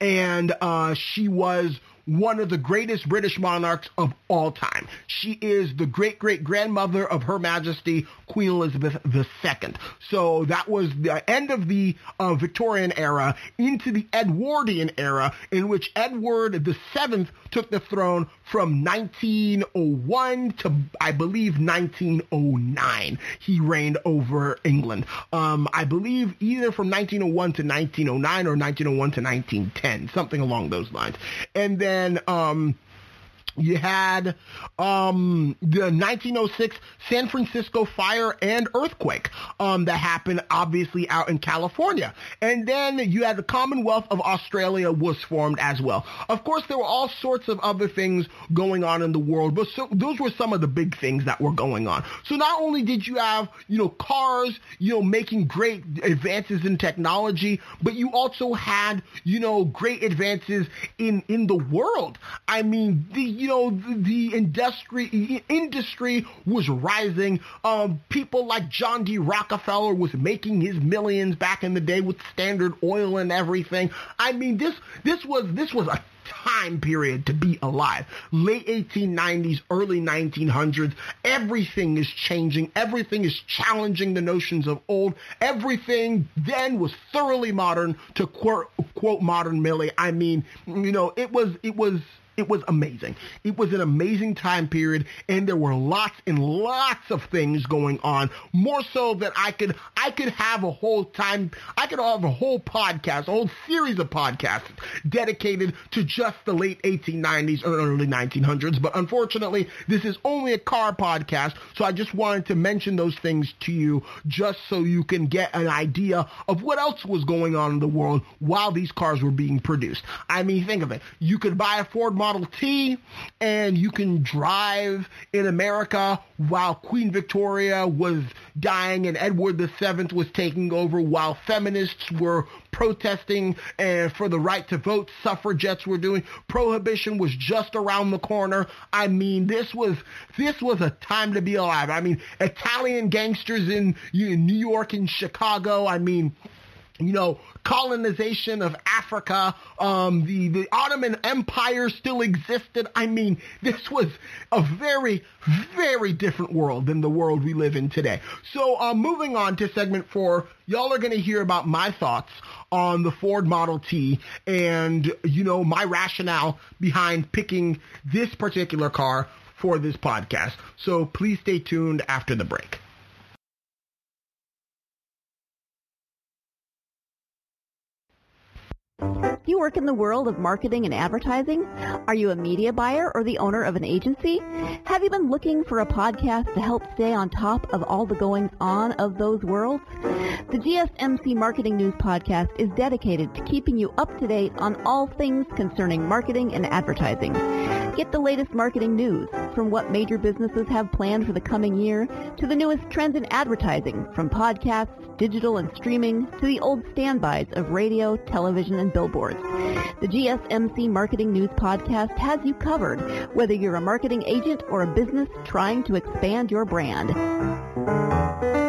and uh, she was one of the greatest British monarchs of all time. She is the great great grandmother of Her Majesty Queen Elizabeth II. So that was the end of the uh, Victorian era into the Edwardian era, in which Edward VII took the throne from 1901 to I believe 1909. He reigned over England. Um, I believe either from 1901 to 1909 or 1901 to 1910, something along those lines. And then um, you had um, the 1906 San Francisco fire and earthquake um, that happened obviously out in California. And then you had the Commonwealth of Australia was formed as well. Of course, there were all sorts of other things going on in the world, but so, those were some of the big things that were going on. So not only did you have, you know, cars, you know, making great advances in technology, but you also had, you know, great advances in, in the world. I mean, the, you know, the industry industry was rising. Um, people like John D. Rockefeller was making his millions back in the day with Standard Oil and everything. I mean, this this was this was a time period to be alive. Late 1890s, early 1900s, everything is changing. Everything is challenging the notions of old. Everything then was thoroughly modern. To quote, quote modern Millie, I mean, you know, it was it was it was amazing. It was an amazing time period, and there were lots and lots of things going on. More so that I could I could have a whole time I could have a whole podcast, a whole series of podcasts dedicated to just the late 1890s or early 1900s. But unfortunately, this is only a car podcast, so I just wanted to mention those things to you just so you can get an idea of what else was going on in the world while these cars were being produced. I mean, think of it. You could buy a Ford Model T and you can drive in America while Queen Victoria was dying and Edward VII was taking over while feminists were protesting uh, for the right to vote, suffragettes were doing, prohibition was just around the corner. I mean, this was this was a time to be alive. I mean, Italian gangsters in, in New York and Chicago. I mean, you know, colonization of Africa, um, the, the Ottoman Empire still existed. I mean, this was a very, very different world than the world we live in today. So, uh, moving on to segment four, y'all are going to hear about my thoughts on the Ford Model T and, you know, my rationale behind picking this particular car for this podcast. So please stay tuned after the break. Do you work in the world of marketing and advertising? Are you a media buyer or the owner of an agency? Have you been looking for a podcast to help stay on top of all the goings on of those worlds? The GSMC Marketing News Podcast is dedicated to keeping you up to date on all things concerning marketing and advertising. Get the latest marketing news from what major businesses have planned for the coming year to the newest trends in advertising from podcasts, digital and streaming to the old standbys of radio, television, and billboards. The GSMC Marketing News Podcast has you covered, whether you're a marketing agent or a business trying to expand your brand.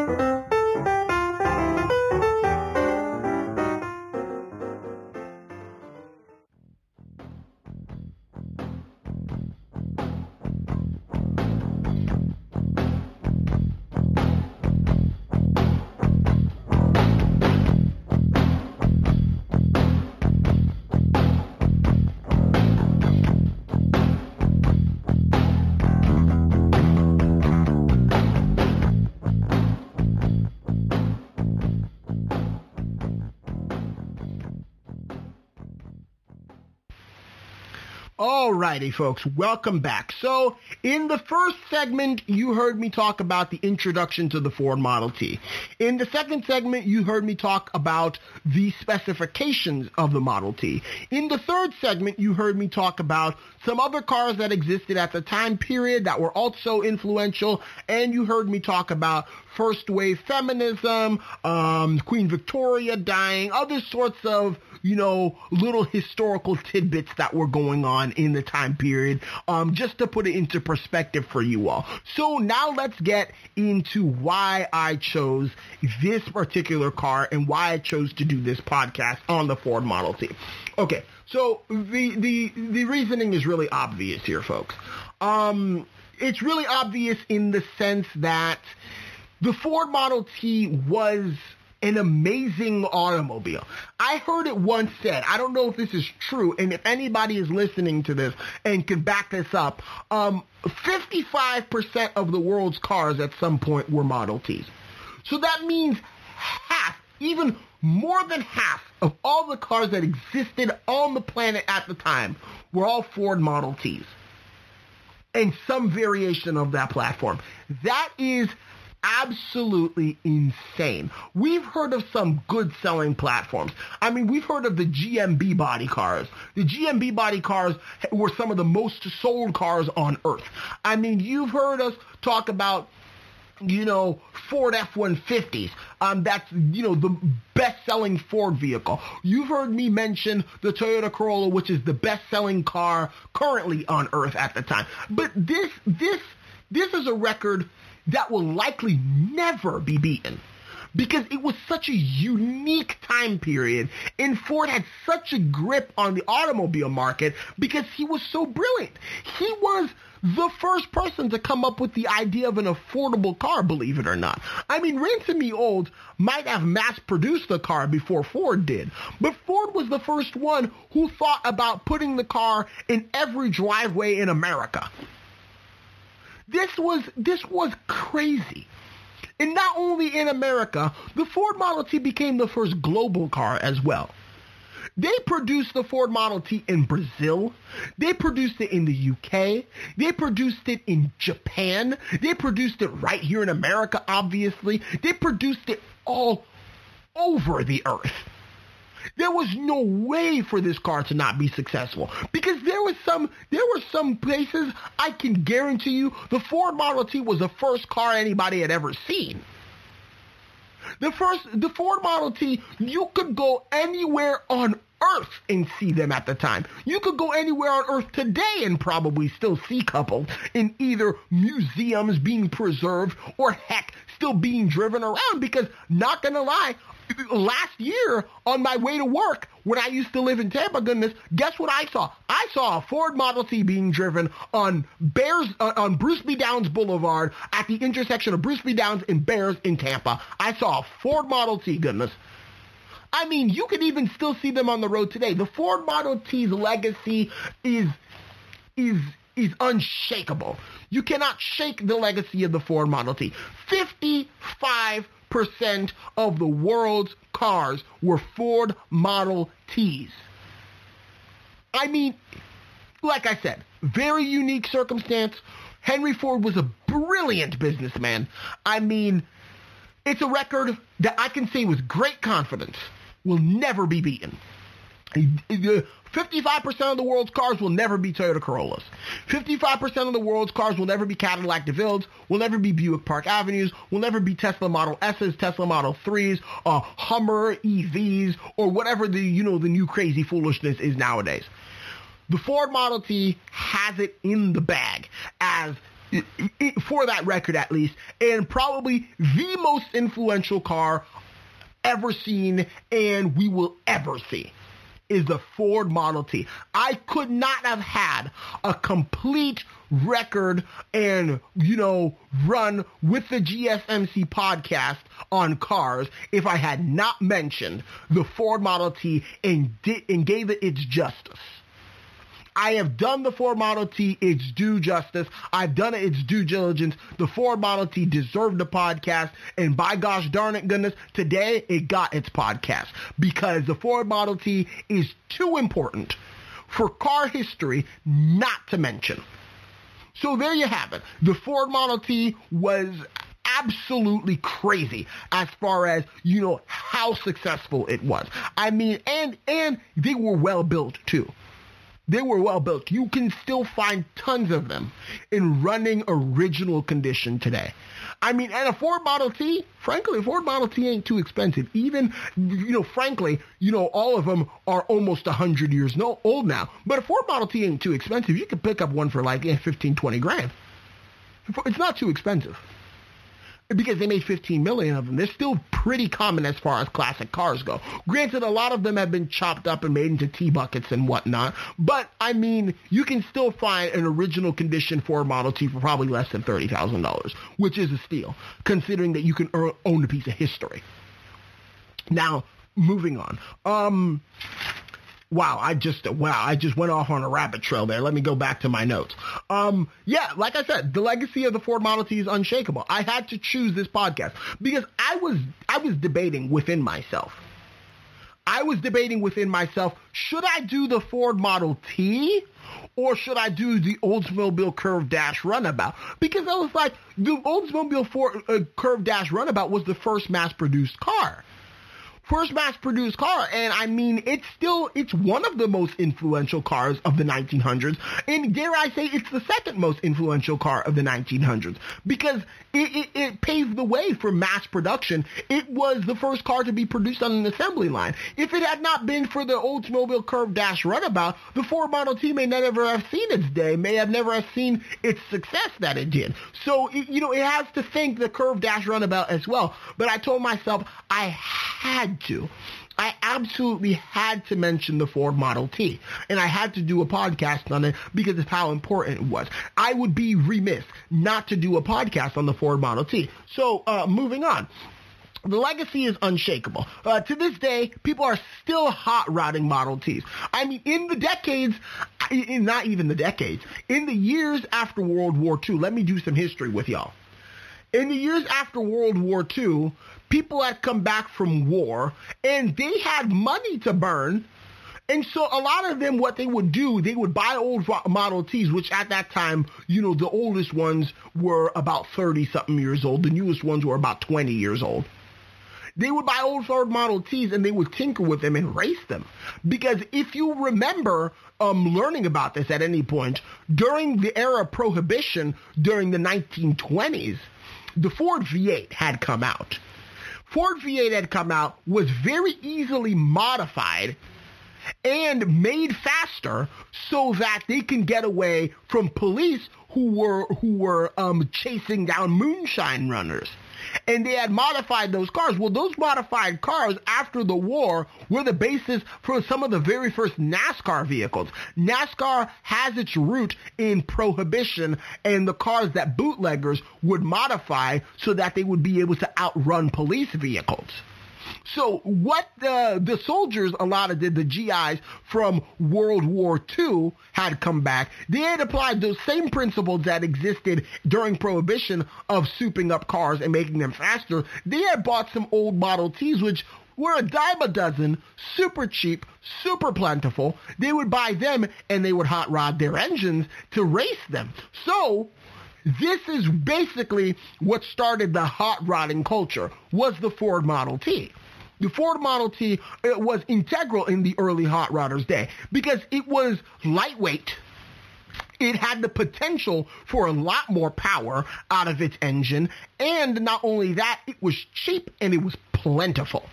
Alrighty, folks, welcome back. So, in the first segment, you heard me talk about the introduction to the Ford Model T. In the second segment, you heard me talk about the specifications of the Model T. In the third segment, you heard me talk about some other cars that existed at the time period that were also influential, and you heard me talk about first wave feminism, um, Queen Victoria dying, other sorts of you know, little historical tidbits that were going on in the time period, um, just to put it into perspective for you all. So now let's get into why I chose this particular car and why I chose to do this podcast on the Ford Model T. Okay, so the the the reasoning is really obvious here, folks. Um, it's really obvious in the sense that the Ford Model T was an amazing automobile. I heard it once said, I don't know if this is true, and if anybody is listening to this and can back this up, um, 55% of the world's cars at some point were Model Ts. So that means half, even more than half of all the cars that existed on the planet at the time were all Ford Model Ts. And some variation of that platform. That is absolutely insane. We've heard of some good selling platforms. I mean, we've heard of the GM B-body cars. The GM B-body cars were some of the most sold cars on earth. I mean, you've heard us talk about you know, Ford F-150s. Um, that's, you know, the best-selling Ford vehicle. You've heard me mention the Toyota Corolla, which is the best-selling car currently on Earth at the time. But this, this, this is a record that will likely never be beaten because it was such a unique time period and Ford had such a grip on the automobile market because he was so brilliant. He was the first person to come up with the idea of an affordable car, believe it or not. I mean, Ransom E. Olds might have mass produced the car before Ford did, but Ford was the first one who thought about putting the car in every driveway in America. This was this was crazy. And not only in America, the Ford Model T became the first global car as well. They produced the Ford Model T in Brazil. They produced it in the UK. They produced it in Japan. They produced it right here in America, obviously. They produced it all over the earth. There was no way for this car to not be successful because there was some there were some places I can guarantee you the Ford Model T was the first car anybody had ever seen. The first the Ford Model T, you could go anywhere on earth and see them at the time. You could go anywhere on earth today and probably still see couples in either museums being preserved or heck still being driven around because not gonna lie, last year on my way to work when I used to live in Tampa, goodness, guess what I saw? I saw a Ford Model T being driven on Bearss uh, on Bruce B. Downs Boulevard at the intersection of Bruce B. Downs and Bearss in Tampa. I saw a Ford Model T, goodness. I mean, you can even still see them on the road today. The Ford Model T's legacy is is is unshakable. You cannot shake the legacy of the Ford Model T. 55 percent of the world's cars were Ford Model Ts. I mean, like I said, very unique circumstance. Henry Ford was a brilliant businessman. I mean, it's a record that I can say with great confidence will never be beaten. 55% of the world's cars will never be Toyota Corollas. 55% of the world's cars will never be Cadillac DeVilles, will never be Buick Park Avenues, will never be Tesla Model S's, Tesla Model 3s, uh, Hummer EVs, or whatever the, you know, the new crazy foolishness is nowadays. The Ford Model T has it in the bag as for that record at least, and probably the most influential car ever seen and we will ever see is the Ford Model T. I could not have had a complete record and, you know, run with the GSMC podcast on cars if I had not mentioned the Ford Model T and, di- and gave it its justice. I have done the Ford Model T its due justice. I've done it its due diligence. The Ford Model T deserved the podcast. And by gosh darn it goodness, today it got its podcast because the Ford Model T is too important for car history not to mention. So there you have it. The Ford Model T was absolutely crazy as far as you know how successful it was. I mean, and and they were well built too. They were well built. You can still find tons of them in running original condition today. I mean, and a Ford Model T frankly, a Ford Model T ain't too expensive. Even, you know, frankly, you know, all of them are almost 100 years old now. But a Ford Model T ain't too expensive. You can pick up one for like eh, 15, 20 grand. It's not too expensive because they made 15 million of them. They're still pretty common as far as classic cars go. Granted, a lot of them have been chopped up and made into T-buckets and whatnot, but I mean, you can still find an original condition Ford Model T for probably less than $30,000, which is a steal, considering that you can own a piece of history. Now, moving on. Um, Wow, I just wow, I just went off on a rabbit trail there. Let me go back to my notes. Um, yeah, like I said, the legacy of the Ford Model T is unshakable. I had to choose this podcast because I was I was debating within myself. I was debating within myself, should I do the Ford Model T or should I do the Oldsmobile Curve Dash Runabout? Because I was like, the Oldsmobile Ford, uh, Curve Dash Runabout was the first mass-produced car first mass-produced car, and I mean, it's still it's one of the most influential cars of the 1900s, and dare I say, it's the second most influential car of the 1900s because it, it, it paved the way for mass production. It was the first car to be produced on an assembly line. If it had not been for the Oldsmobile Curve Dash Runabout, the Ford Model T may never have seen its day, may have never have seen its success that it did. So, it, you know, it has to thank the Curve Dash Runabout as well. But I told myself I had to. I absolutely had to mention the Ford Model T, and I had to do a podcast on it because of how important it was. I would be remiss not to do a podcast on the Ford Model T. So, uh, moving on. The legacy is unshakable. Uh, to this day, people are still hot rodding Model Ts. I mean, in the decades, in not even the decades, in the years after World War II, let me do some history with y'all. In the years after World War II, people had come back from war and they had money to burn. And so a lot of them, what they would do, they would buy old Model Ts, which at that time, you know, the oldest ones were about 30 something years old. The newest ones were about 20 years old. They would buy old Ford Model Ts and they would tinker with them and race them. Because if you remember um, learning about this at any point, during the era of Prohibition, during the 1920s, the Ford V8 had come out. Ford V8 had come out, was very easily modified and made faster so that they can get away from police who were who were um, chasing down moonshine runners and they had modified those cars. Well, those modified cars after the war were the basis for some of the very first NASCAR vehicles. NASCAR has its root in prohibition and the cars that bootleggers would modify so that they would be able to outrun police vehicles. So what the the soldiers, a lot of the, the GIs from World War II had come back. They had applied those same principles that existed during Prohibition of souping up cars and making them faster. They had bought some old Model Ts, which were a dime a dozen, super cheap, super plentiful. They would buy them and they would hot rod their engines to race them. So this is basically what started the hot rodding culture was the Ford Model T. The Ford Model T was integral in the early hot rodders day because it was lightweight. It had the potential for a lot more power out of its engine. And not only that, it was cheap and it was plentiful.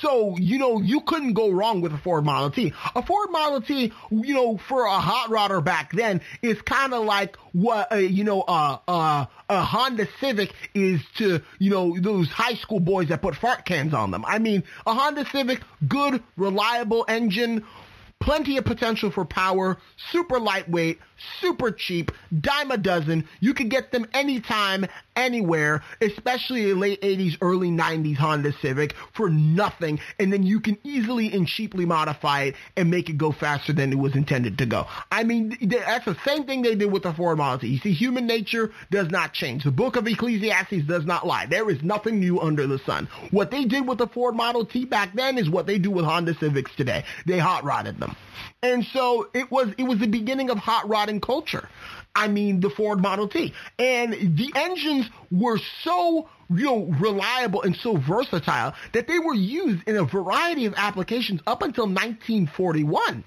So, you know, you couldn't go wrong with a Ford Model T. A Ford Model T, you know, for a hot rodder back then is kind of like what, uh, you know, uh, uh, a Honda Civic is to, you know, those high school boys that put fart cans on them. I mean, a Honda Civic, good, reliable engine, plenty of potential for power, super lightweight, super cheap, dime a dozen. You can get them anytime, anywhere, especially a late 80s, early 90s Honda Civic for nothing. And then you can easily and cheaply modify it and make it go faster than it was intended to go. I mean, that's the same thing they did with the Ford Model T. You see, human nature does not change. The book of Ecclesiastes does not lie. There is nothing new under the sun. What they did with the Ford Model T back then is what they do with Honda Civics today. They hot rodded them. And so it was it was the beginning of hot rodding culture. I mean the Ford Model T. And the engines were so you know, reliable and so versatile that they were used in a variety of applications up until 1941.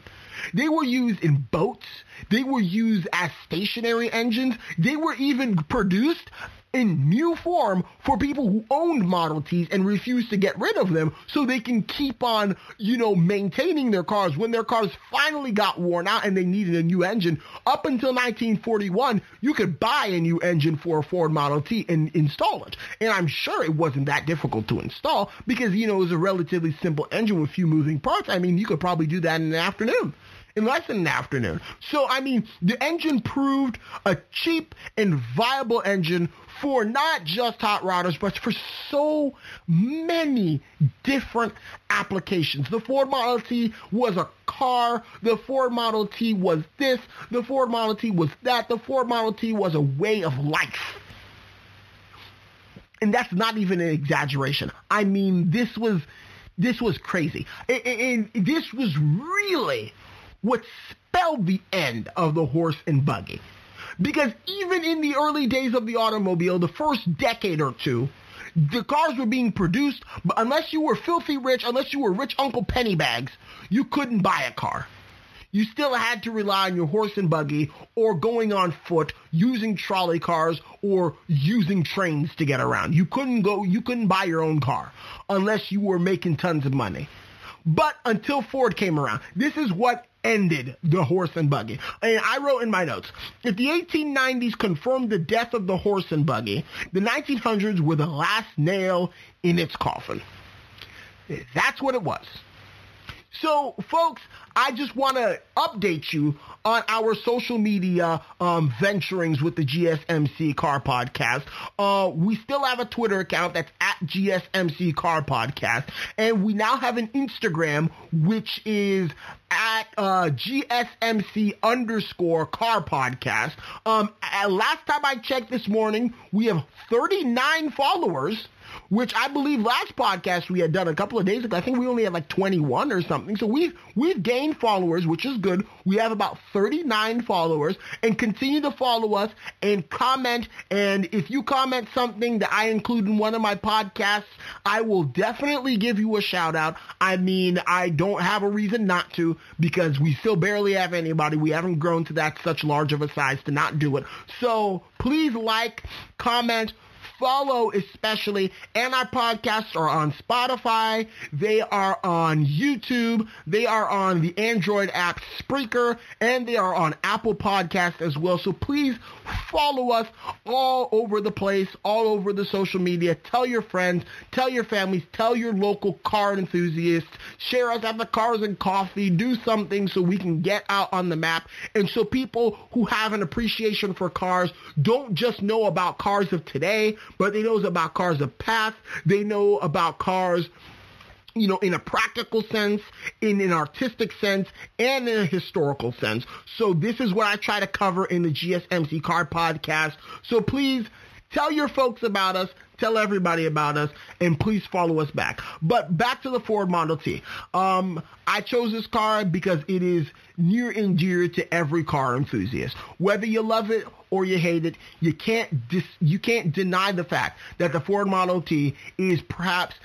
They were used in boats. They were used as stationary engines. They were even produced in new form for people who owned Model Ts and refused to get rid of them so they can keep on, you know, maintaining their cars when their cars finally got worn out and they needed a new engine. Up until 1941, you could buy a new engine for a Ford Model T and install it. And I'm sure it wasn't that difficult to install because, you know, it was a relatively simple engine with few moving parts. I mean, you could probably do that in an afternoon in less than an afternoon. So, I mean, the engine proved a cheap and viable engine for not just hot rodders, but for so many different applications. The Ford Model T was a car. The Ford Model T was this. The Ford Model T was that. The Ford Model T was a way of life. And that's not even an exaggeration. I mean, this was this was crazy. And, and this was really what spelled the end of the horse and buggy. Because even in the early days of the automobile, the first decade or two, the cars were being produced, but unless you were filthy rich, unless you were rich Uncle Pennybags, you couldn't buy a car. You still had to rely on your horse and buggy or going on foot, using trolley cars or using trains to get around. You couldn't go, you couldn't buy your own car unless you were making tons of money. But until Ford came around, this is what ended the horse and buggy. And I wrote in my notes, if the 1890s confirmed the death of the horse and buggy, the 1900s were the last nail in its coffin. That's what it was. So, folks, I just want to update you on our social media um, venturings with the GSMC Car Podcast. Uh, we still have a Twitter account that's at GSMC Car Podcast, and we now have an Instagram which is at uh, GSMC underscore Car Podcast. Um, last time I checked this morning, we have 39 followers which I believe last podcast we had done a couple of days ago. I think we only had like 21 or something. So we've we've gained followers, which is good. We have about 39 followers, and continue to follow us and comment. And if you comment something that I include in one of my podcasts, I will definitely give you a shout out. I mean, I don't have a reason not to because we still barely have anybody. We haven't grown to that such large of a size to not do it. So please like, comment follow especially. And our podcasts are on Spotify. They are on YouTube. They are on the Android app Spreaker. And they are on Apple Podcasts as well. So please follow us all over the place, all over the social media. Tell your friends, tell your families, tell your local car enthusiasts. Share us at the Cars and Coffee. Do something so we can get out on the map. And so people who have an appreciation for cars don't just know about cars of today, but they know about cars of past. They know about cars you know, in a practical sense, in an artistic sense, and in a historical sense. So this is what I try to cover in the GSMC Car Podcast. So please tell your folks about us. Tell everybody about us, and please follow us back. But back to the Ford Model T. Um, I chose this car because it is near and dear to every car enthusiast. Whether you love it or you hate it, you can't dis- you can't deny the fact that the Ford Model T is perhaps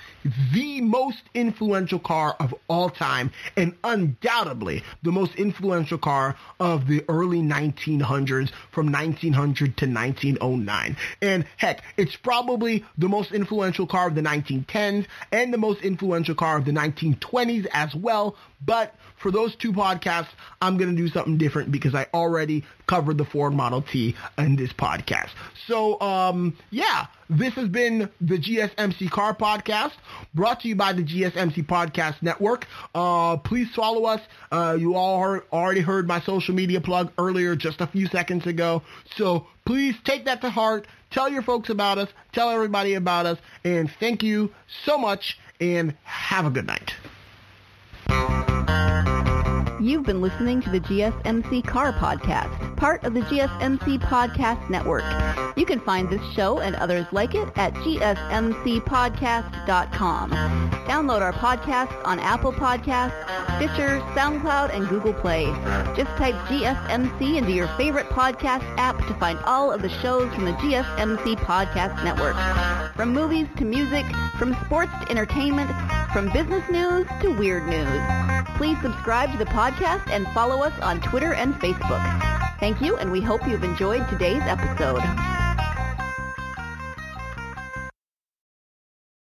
the most influential car of all time and undoubtedly the most influential car of the early 1900s from 1900 to 1909. And heck, it's probably the most influential car of the 1910s and the most influential car of the 1920s as well, but for those two podcasts, I'm going to do something different because I already covered the Ford Model T in this podcast. So, um, yeah, this has been the GSMC Car Podcast, brought to you by the GSMC Podcast Network. Uh, please follow us. Uh, you all heard, already heard my social media plug earlier, just a few seconds ago. So please take that to heart. Tell your folks about us. Tell everybody about us. And thank you so much. And have a good night. You've been listening to the GSMC Car Podcast, part of the GSMC Podcast Network. You can find this show and others like it at gsmcpodcast.com. Download our podcasts on Apple Podcasts, Stitcher, SoundCloud, and Google Play. Just type GSMC into your favorite podcast app to find all of the shows from the GSMC Podcast Network. From movies to music, from sports to entertainment, from business news to weird news. Please subscribe to the podcast and follow us on Twitter and Facebook. Thank you, and we hope you've enjoyed today's episode.